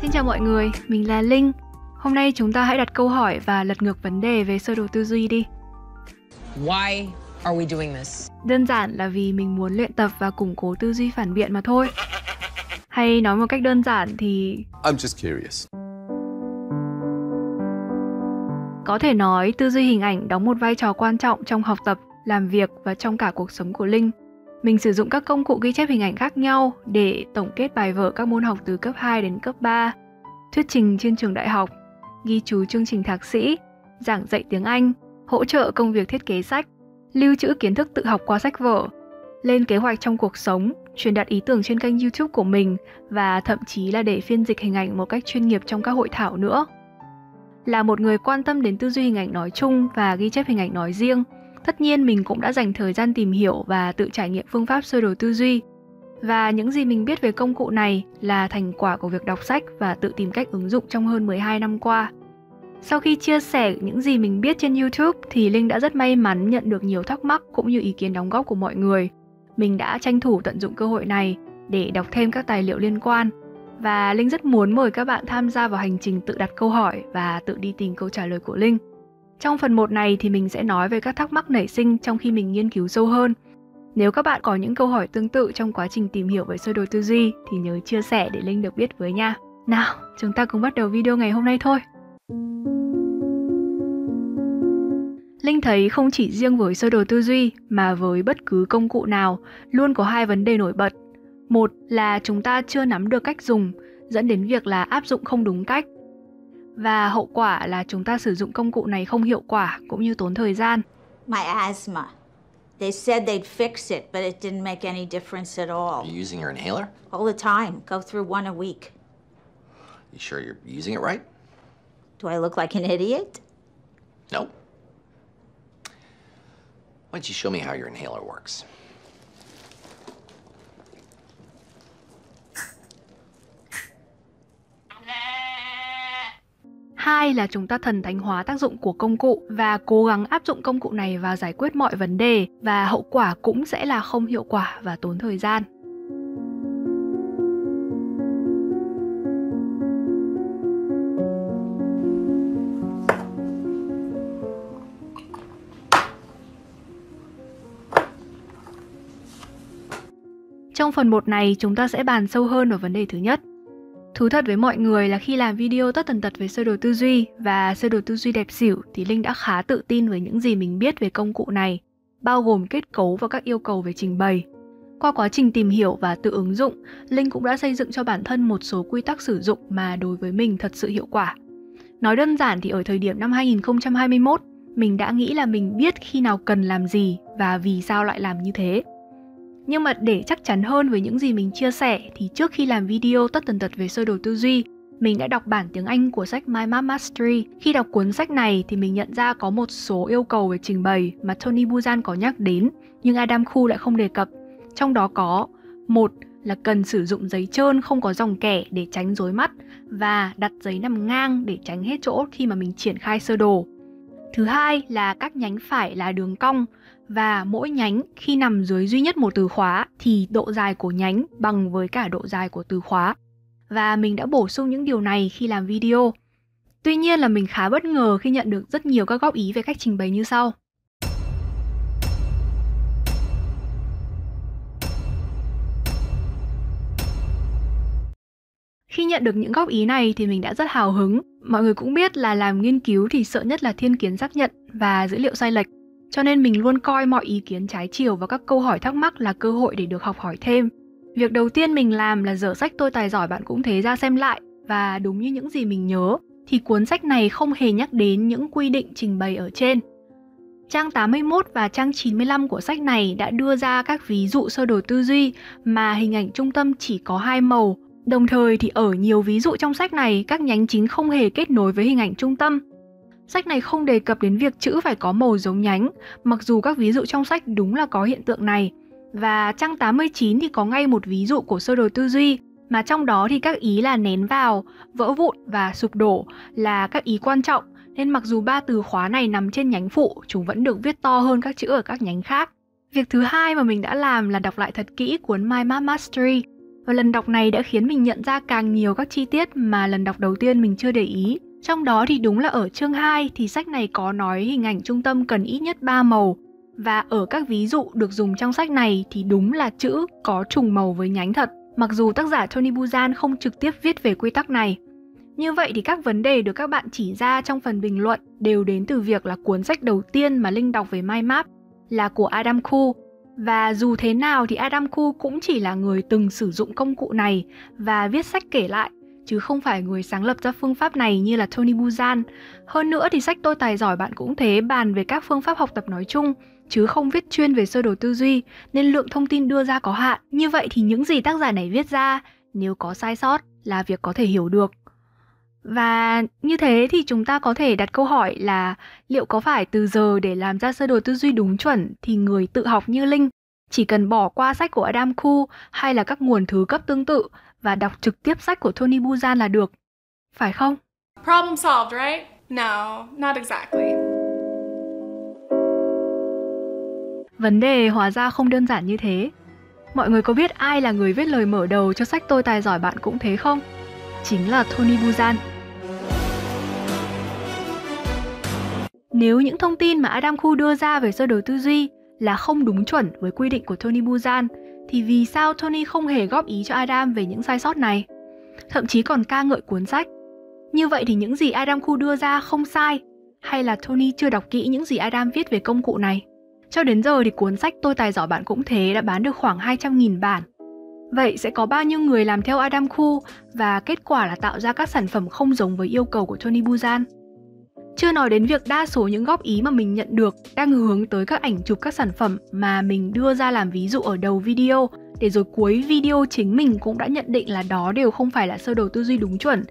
Xin chào mọi người, mình là Linh. Hôm nay chúng ta hãy đặt câu hỏi và lật ngược vấn đề về sơ đồ tư duy đi. Why are we doing this? Đơn giản là vì mình muốn luyện tập và củng cố tư duy phản biện mà thôi. Hay nói một cách đơn giản thì I'm just curious. có thể nói tư duy hình ảnh đóng một vai trò quan trọng trong học tập, làm việc và trong cả cuộc sống của Linh. Mình sử dụng các công cụ ghi chép hình ảnh khác nhau để tổng kết bài vở các môn học từ cấp 2 đến cấp 3, thuyết trình trên trường đại học, ghi chú chương trình thạc sĩ, giảng dạy tiếng Anh, hỗ trợ công việc thiết kế sách, lưu trữ kiến thức tự học qua sách vở, lên kế hoạch trong cuộc sống, truyền đạt ý tưởng trên kênh YouTube của mình và thậm chí là để phiên dịch hình ảnh một cách chuyên nghiệp trong các hội thảo nữa. Là một người quan tâm đến tư duy hình ảnh nói chung và ghi chép hình ảnh nói riêng, tất nhiên mình cũng đã dành thời gian tìm hiểu và tự trải nghiệm phương pháp sơ đồ tư duy. Và những gì mình biết về công cụ này là thành quả của việc đọc sách và tự tìm cách ứng dụng trong hơn 12 năm qua. Sau khi chia sẻ những gì mình biết trên YouTube thì Linh đã rất may mắn nhận được nhiều thắc mắc cũng như ý kiến đóng góp của mọi người. Mình đã tranh thủ tận dụng cơ hội này để đọc thêm các tài liệu liên quan và Linh rất muốn mời các bạn tham gia vào hành trình tự đặt câu hỏi và tự đi tìm câu trả lời của Linh. Trong phần 1 này thì mình sẽ nói về các thắc mắc nảy sinh trong khi mình nghiên cứu sâu hơn. Nếu các bạn có những câu hỏi tương tự trong quá trình tìm hiểu về sơ đồ tư duy thì nhớ chia sẻ để Linh được biết với nha. Nào, chúng ta cùng bắt đầu video ngày hôm nay thôi. Linh thấy không chỉ riêng với sơ đồ tư duy mà với bất cứ công cụ nào luôn có hai vấn đề nổi bật. Một là chúng ta chưa nắm được cách dùng, dẫn đến việc là áp dụng không đúng cách. Và hậu quả là chúng ta sử dụng công cụ này không hiệu quả cũng như tốn thời gian. My asthma. They said they'd fix it, but it didn't make any difference at all. Are you using your inhaler? All the time. Go through one a week. You sure you're using it right? Do I look like an idiot? No. Why don't you show me how your inhaler works? Hai là chúng ta thần thánh hóa tác dụng của công cụ và cố gắng áp dụng công cụ này vào giải quyết mọi vấn đề và hậu quả cũng sẽ là không hiệu quả và tốn thời gian. Trong phần 1 này, chúng ta sẽ bàn sâu hơn vào vấn đề thứ nhất. Thú thật với mọi người là khi làm video tất tần tật về sơ đồ tư duy và sơ đồ tư duy đẹp xỉu thì Linh đã khá tự tin với những gì mình biết về công cụ này, bao gồm kết cấu và các yêu cầu về trình bày. Qua quá trình tìm hiểu và tự ứng dụng, Linh cũng đã xây dựng cho bản thân một số quy tắc sử dụng mà đối với mình thật sự hiệu quả. Nói đơn giản thì ở thời điểm năm 2021, mình đã nghĩ là mình biết khi nào cần làm gì và vì sao lại làm như thế. Nhưng mà để chắc chắn hơn với những gì mình chia sẻ thì trước khi làm video tất tần tật về sơ đồ tư duy, mình đã đọc bản tiếng Anh của sách My Map Mastery. Khi đọc cuốn sách này thì mình nhận ra có một số yêu cầu về trình bày mà Tony Buzan có nhắc đến, nhưng Adam Khu lại không đề cập. Trong đó có một là cần sử dụng giấy trơn không có dòng kẻ để tránh rối mắt và đặt giấy nằm ngang để tránh hết chỗ khi mà mình triển khai sơ đồ. Thứ hai là các nhánh phải là đường cong và mỗi nhánh khi nằm dưới duy nhất một từ khóa thì độ dài của nhánh bằng với cả độ dài của từ khóa. Và mình đã bổ sung những điều này khi làm video. Tuy nhiên là mình khá bất ngờ khi nhận được rất nhiều các góp ý về cách trình bày như sau. Khi nhận được những góp ý này thì mình đã rất hào hứng. Mọi người cũng biết là làm nghiên cứu thì sợ nhất là thiên kiến xác nhận và dữ liệu sai lệch. Cho nên mình luôn coi mọi ý kiến trái chiều và các câu hỏi thắc mắc là cơ hội để được học hỏi thêm. Việc đầu tiên mình làm là dở sách tôi tài giỏi, bạn cũng thế, ra xem lại và đúng như những gì mình nhớ, thì cuốn sách này không hề nhắc đến những quy định trình bày ở trên. Trang 81 và trang 95 của sách này đã đưa ra các ví dụ sơ đồ tư duy mà hình ảnh trung tâm chỉ có hai màu. Đồng thời thì ở nhiều ví dụ trong sách này, các nhánh chính không hề kết nối với hình ảnh trung tâm Sách này không đề cập đến việc chữ phải có màu giống nhánh, mặc dù các ví dụ trong sách đúng là có hiện tượng này. Và trang 89 thì có ngay một ví dụ của sơ đồ tư duy, mà trong đó thì các ý là nén vào, vỡ vụn và sụp đổ là các ý quan trọng, nên mặc dù ba từ khóa này nằm trên nhánh phụ, chúng vẫn được viết to hơn các chữ ở các nhánh khác. Việc thứ hai mà mình đã làm là đọc lại thật kỹ cuốn My Map Mastery và lần đọc này đã khiến mình nhận ra càng nhiều các chi tiết mà lần đọc đầu tiên mình chưa để ý. Trong đó thì đúng là ở chương 2 thì sách này có nói hình ảnh trung tâm cần ít nhất 3 màu. Và ở các ví dụ được dùng trong sách này thì đúng là chữ có trùng màu với nhánh thật. Mặc dù tác giả Tony Buzan không trực tiếp viết về quy tắc này. Như vậy thì các vấn đề được các bạn chỉ ra trong phần bình luận đều đến từ việc là cuốn sách đầu tiên mà Linh đọc về mind map là của Adam Khu và dù thế nào thì Adam Khu cũng chỉ là người từng sử dụng công cụ này và viết sách kể lại, chứ không phải người sáng lập ra phương pháp này như là Tony Buzan. Hơn nữa thì sách Tôi Tài Giỏi bạn cũng thế bàn về các phương pháp học tập nói chung, chứ không viết chuyên về sơ đồ tư duy, nên lượng thông tin đưa ra có hạn. Như vậy thì những gì tác giả này viết ra, nếu có sai sót là việc có thể hiểu được. Và như thế thì chúng ta có thể đặt câu hỏi là liệu có phải từ giờ để làm ra sơ đồ tư duy đúng chuẩn thì người tự học như Linh chỉ cần bỏ qua sách của Adam Khu hay là các nguồn thứ cấp tương tự và đọc trực tiếp sách của Tony Buzan là được. Phải không? Problem solved, right? No, not exactly. Vấn đề hóa ra không đơn giản như thế. Mọi người có biết ai là người viết lời mở đầu cho sách Tôi tài giỏi bạn cũng thế không? Chính là Tony Buzan. Nếu những thông tin mà Adam Khu đưa ra về sơ đồ tư duy là không đúng chuẩn với quy định của Tony Buzan, thì vì sao Tony không hề góp ý cho Adam về những sai sót này? Thậm chí còn ca ngợi cuốn sách. Như vậy thì những gì Adam Khu đưa ra không sai, hay là Tony chưa đọc kỹ những gì Adam viết về công cụ này? Cho đến giờ thì cuốn sách Tôi tài giỏi bạn cũng thế đã bán được khoảng 200.000 bản. Vậy sẽ có bao nhiêu người làm theo Adam Khu và kết quả là tạo ra các sản phẩm không giống với yêu cầu của Tony Buzan? Chưa nói đến việc đa số những góp ý mà mình nhận được đang hướng tới các ảnh chụp các sản phẩm mà mình đưa ra làm ví dụ ở đầu video, để rồi cuối video chính mình cũng đã nhận định là đó đều không phải là sơ đồ tư duy đúng chuẩn.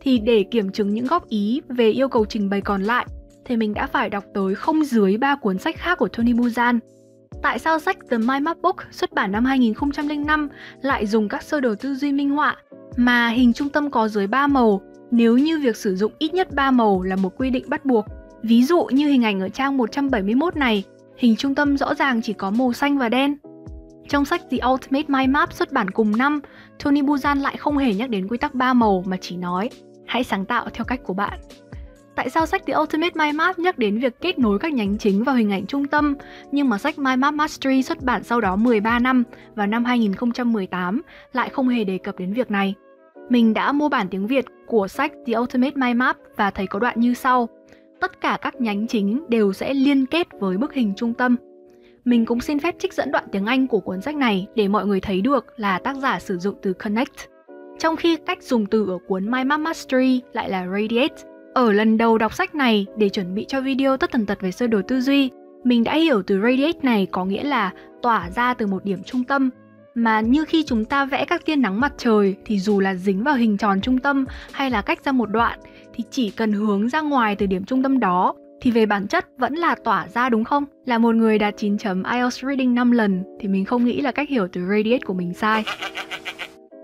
Thì để kiểm chứng những góp ý về yêu cầu trình bày còn lại, thì mình đã phải đọc tới không dưới 3 cuốn sách khác của Tony Buzan. Tại sao sách The Mind Map Book xuất bản năm 2005 lại dùng các sơ đồ tư duy minh họa mà hình trung tâm có dưới 3 màu nếu như việc sử dụng ít nhất 3 màu là một quy định bắt buộc. Ví dụ như hình ảnh ở trang 171 này, hình trung tâm rõ ràng chỉ có màu xanh và đen. Trong sách The Ultimate Mind Map xuất bản cùng năm, Tony Buzan lại không hề nhắc đến quy tắc 3 màu mà chỉ nói hãy sáng tạo theo cách của bạn. Tại sao sách The Ultimate Mind Map nhắc đến việc kết nối các nhánh chính vào hình ảnh trung tâm, nhưng mà sách Mind Map Mastery xuất bản sau đó 13 năm vào năm 2018 lại không hề đề cập đến việc này? Mình đã mua bản tiếng Việt của sách The Ultimate Mind Map và thấy có đoạn như sau. Tất cả các nhánh chính đều sẽ liên kết với bức hình trung tâm. Mình cũng xin phép trích dẫn đoạn tiếng Anh của cuốn sách này để mọi người thấy được là tác giả sử dụng từ connect. Trong khi cách dùng từ ở cuốn Mind Map Mastery lại là radiate. Ở lần đầu đọc sách này để chuẩn bị cho video tất tần tật về sơ đồ tư duy, mình đã hiểu từ radiate này có nghĩa là tỏa ra từ một điểm trung tâm mà như khi chúng ta vẽ các tia nắng mặt trời thì dù là dính vào hình tròn trung tâm hay là cách ra một đoạn thì chỉ cần hướng ra ngoài từ điểm trung tâm đó thì về bản chất vẫn là tỏa ra đúng không? Là một người đạt 9 chấm IELTS reading 5 lần thì mình không nghĩ là cách hiểu từ radiate của mình sai.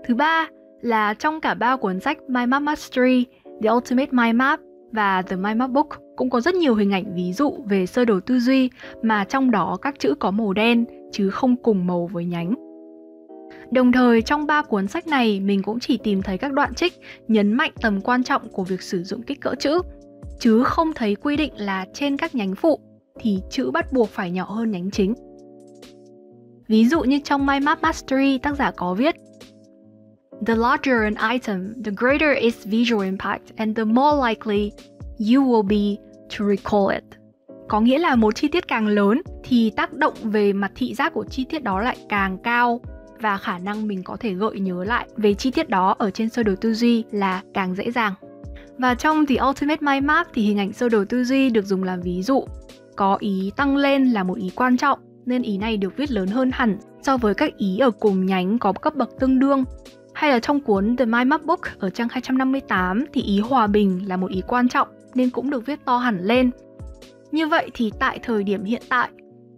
Thứ ba là trong cả ba cuốn sách My Map Mastery, The Ultimate Mind Map và The Mind Map Book cũng có rất nhiều hình ảnh ví dụ về sơ đồ tư duy mà trong đó các chữ có màu đen chứ không cùng màu với nhánh. Đồng thời trong ba cuốn sách này mình cũng chỉ tìm thấy các đoạn trích nhấn mạnh tầm quan trọng của việc sử dụng kích cỡ chữ, chứ không thấy quy định là trên các nhánh phụ thì chữ bắt buộc phải nhỏ hơn nhánh chính. Ví dụ như trong My Map Mastery tác giả có viết The larger an item, the greater its visual impact and the more likely you will be to recall it. Có nghĩa là một chi tiết càng lớn thì tác động về mặt thị giác của chi tiết đó lại càng cao và khả năng mình có thể gợi nhớ lại về chi tiết đó ở trên sơ đồ tư duy là càng dễ dàng. Và trong The Ultimate Mind Map thì hình ảnh sơ đồ tư duy được dùng làm ví dụ. Có ý tăng lên là một ý quan trọng nên ý này được viết lớn hơn hẳn so với các ý ở cùng nhánh có cấp bậc tương đương. Hay là trong cuốn The Mind Map Book ở trang 258 thì ý hòa bình là một ý quan trọng nên cũng được viết to hẳn lên. Như vậy thì tại thời điểm hiện tại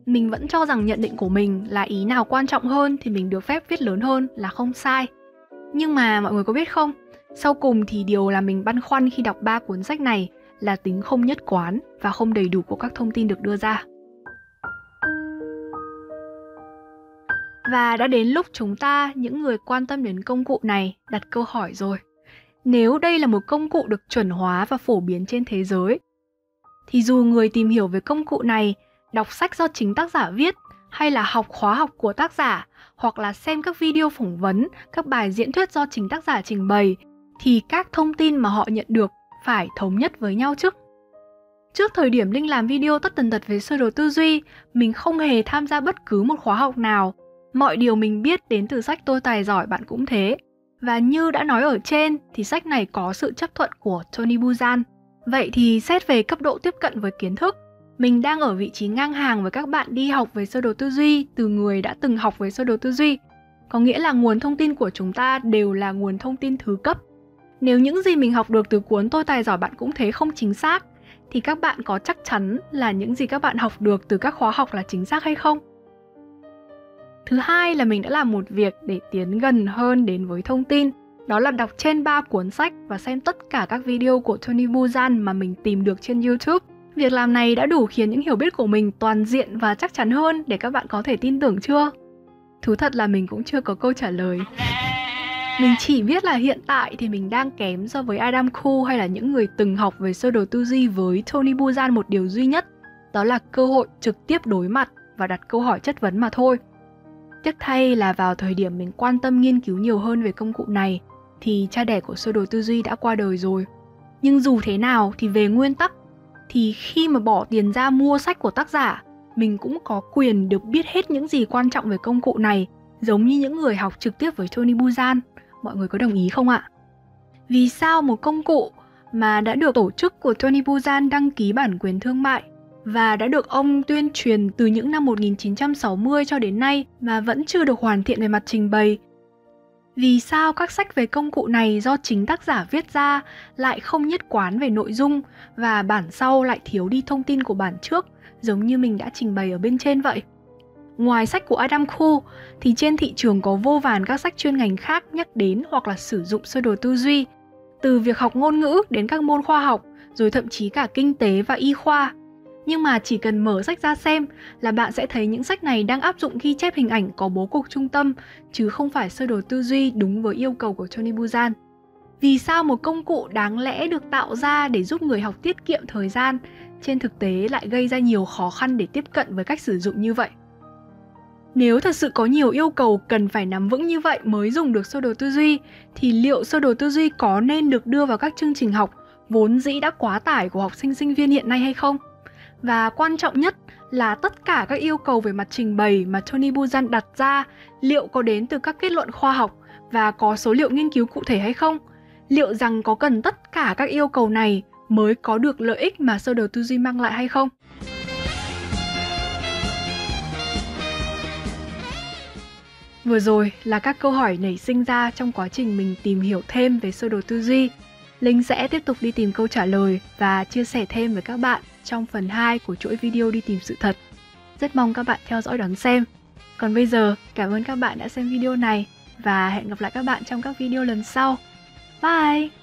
mình vẫn cho rằng nhận định của mình là ý nào quan trọng hơn thì mình được phép viết lớn hơn là không sai. Nhưng mà mọi người có biết không, sau cùng thì điều là mình băn khoăn khi đọc ba cuốn sách này là tính không nhất quán và không đầy đủ của các thông tin được đưa ra. Và đã đến lúc chúng ta, những người quan tâm đến công cụ này, đặt câu hỏi rồi. Nếu đây là một công cụ được chuẩn hóa và phổ biến trên thế giới, thì dù người tìm hiểu về công cụ này, đọc sách do chính tác giả viết hay là học khóa học của tác giả hoặc là xem các video phỏng vấn, các bài diễn thuyết do chính tác giả trình bày thì các thông tin mà họ nhận được phải thống nhất với nhau trước. Trước thời điểm Linh làm video tất tần tật về sơ đồ tư duy, mình không hề tham gia bất cứ một khóa học nào. Mọi điều mình biết đến từ sách Tôi Tài Giỏi Bạn Cũng Thế. Và như đã nói ở trên thì sách này có sự chấp thuận của Tony Buzan. Vậy thì xét về cấp độ tiếp cận với kiến thức, mình đang ở vị trí ngang hàng với các bạn đi học về sơ đồ tư duy từ người đã từng học về sơ đồ tư duy. Có nghĩa là nguồn thông tin của chúng ta đều là nguồn thông tin thứ cấp. Nếu những gì mình học được từ cuốn Tôi Tài Giỏi Bạn Cũng Thế không chính xác, thì các bạn có chắc chắn là những gì các bạn học được từ các khóa học là chính xác hay không? Thứ hai là mình đã làm một việc để tiến gần hơn đến với thông tin, đó là đọc trên 3 cuốn sách và xem tất cả các video của Tony Buzan mà mình tìm được trên YouTube. Việc làm này đã đủ khiến những hiểu biết của mình toàn diện và chắc chắn hơn để các bạn có thể tin tưởng chưa? Thú thật là mình cũng chưa có câu trả lời. Mình chỉ biết là hiện tại thì mình đang kém so với Adam Khu hay là những người từng học về sơ đồ tư duy với Tony Buzan một điều duy nhất, đó là cơ hội trực tiếp đối mặt và đặt câu hỏi chất vấn mà thôi. Tiếc thay là vào thời điểm mình quan tâm nghiên cứu nhiều hơn về công cụ này thì cha đẻ của sơ đồ tư duy đã qua đời rồi. Nhưng dù thế nào thì về nguyên tắc thì khi mà bỏ tiền ra mua sách của tác giả, mình cũng có quyền được biết hết những gì quan trọng về công cụ này, giống như những người học trực tiếp với Tony Buzan. Mọi người có đồng ý không ạ? Vì sao một công cụ mà đã được tổ chức của Tony Buzan đăng ký bản quyền thương mại và đã được ông tuyên truyền từ những năm 1960 cho đến nay mà vẫn chưa được hoàn thiện về mặt trình bày. Vì sao các sách về công cụ này do chính tác giả viết ra lại không nhất quán về nội dung và bản sau lại thiếu đi thông tin của bản trước, giống như mình đã trình bày ở bên trên vậy? Ngoài sách của Adam Khu thì trên thị trường có vô vàn các sách chuyên ngành khác nhắc đến hoặc là sử dụng sơ đồ tư duy, từ việc học ngôn ngữ đến các môn khoa học, rồi thậm chí cả kinh tế và y khoa. Nhưng mà chỉ cần mở sách ra xem là bạn sẽ thấy những sách này đang áp dụng ghi chép hình ảnh có bố cục trung tâm, chứ không phải sơ đồ tư duy đúng với yêu cầu của Tony Buzan. Vì sao một công cụ đáng lẽ được tạo ra để giúp người học tiết kiệm thời gian, trên thực tế lại gây ra nhiều khó khăn để tiếp cận với cách sử dụng như vậy? Nếu thật sự có nhiều yêu cầu cần phải nắm vững như vậy mới dùng được sơ đồ tư duy, thì liệu sơ đồ tư duy có nên được đưa vào các chương trình học vốn dĩ đã quá tải của học sinh sinh viên hiện nay hay không? Và quan trọng nhất là tất cả các yêu cầu về mặt trình bày mà Tony Buzan đặt ra, liệu có đến từ các kết luận khoa học và có số liệu nghiên cứu cụ thể hay không? Liệu rằng có cần tất cả các yêu cầu này mới có được lợi ích mà sơ đồ tư duy mang lại hay không? Vừa rồi là các câu hỏi nảy sinh ra trong quá trình mình tìm hiểu thêm về sơ đồ tư duy. Linh sẽ tiếp tục đi tìm câu trả lời và chia sẻ thêm với các bạn trong phần 2 của chuỗi video đi tìm sự thật. Rất mong các bạn theo dõi đón xem. Còn bây giờ, cảm ơn các bạn đã xem video này và hẹn gặp lại các bạn trong các video lần sau. Bye!